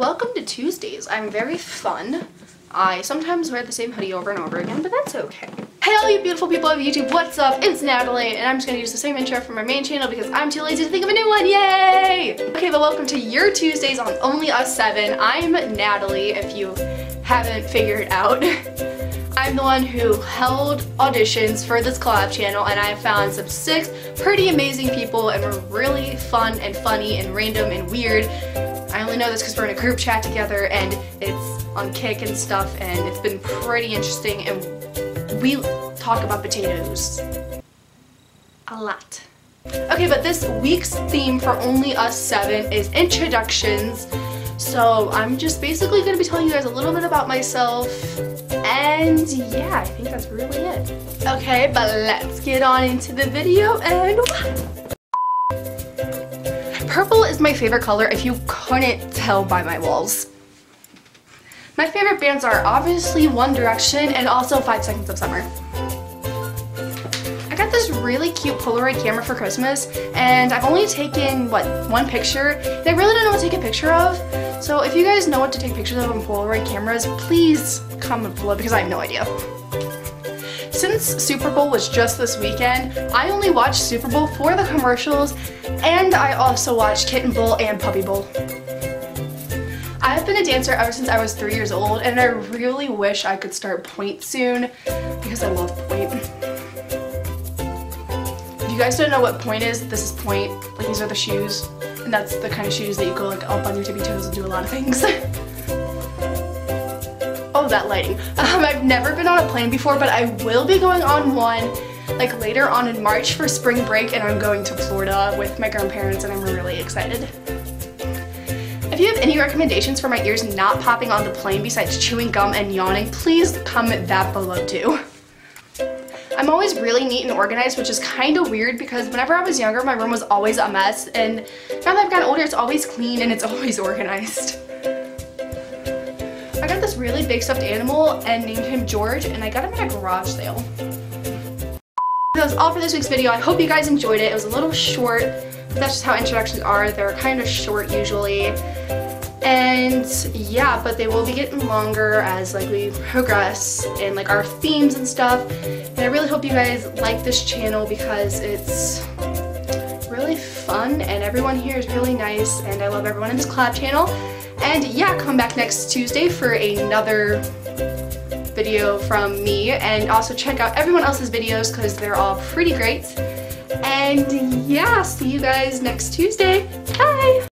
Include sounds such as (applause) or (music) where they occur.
Welcome to Tuesdays. I'm very fun. I sometimes wear the same hoodie over and over again, but that's okay. Hey all you beautiful people of YouTube, what's up? It's Natalie, and I'm just gonna use the same intro from my main channel because I'm too lazy to think of a new one, yay! Okay, but welcome to your Tuesdays on Only Us 7. I'm Natalie, if you haven't figured out. (laughs) I'm the one who held auditions for this collab channel and I found some six pretty amazing people and we're really fun and funny and random and weird. I only know this because we're in a group chat together and it's on Kik and stuff and it's been pretty interesting and we talk about potatoes a lot. Okay, but this week's theme for Only Us 7 is introductions. So I'm just basically going to be telling you guys a little bit about myself and yeah, I think that's really it. Okay, but let's get on into the video and Purple is my favorite color if you couldn't tell by my walls. My favorite bands are obviously One Direction and also 5 Seconds of Summer. I got this really cute Polaroid camera for Christmas and I've only taken, what, one picture and I really don't know what to take a picture of. So if you guys know what to take pictures of on Polaroid cameras, please comment below because I have no idea. Since Super Bowl was just this weekend, I only watched Super Bowl for the commercials and I also watched Kitten Bowl and Puppy Bowl. I've been a dancer ever since I was three years old and I really wish I could start pointe soon because I love pointe. If you guys don't know what pointe is, this is pointe. Like these are the shoes and that's the kind of shoes that you go like up on your tippy toes and do a lot of things. (laughs) That lighting. Um, I've never been on a plane before, but I will be going on one like later on in March for spring break and I'm going to Florida with my grandparents and I'm really excited. If you have any recommendations for my ears not popping on the plane besides chewing gum and yawning, please comment that below too. I'm always really neat and organized, which is kind of weird because whenever I was younger, my room was always a mess, and now that I've gotten older, it's always clean and it's (laughs) always organized. Got this really big stuffed animal and named him George, and I got him at a garage sale. That was all for this week's video. I hope you guys enjoyed it. It was a little short, but that's just how introductions are. They're kind of short usually. And yeah, but they will be getting longer as like we progress in like our themes and stuff. And I really hope you guys like this channel because it's really fun and everyone here is really nice and I love everyone in this collab channel. And yeah, come back next Tuesday for another video from me and also check out everyone else's videos because they're all pretty great. And yeah, see you guys next Tuesday. Bye!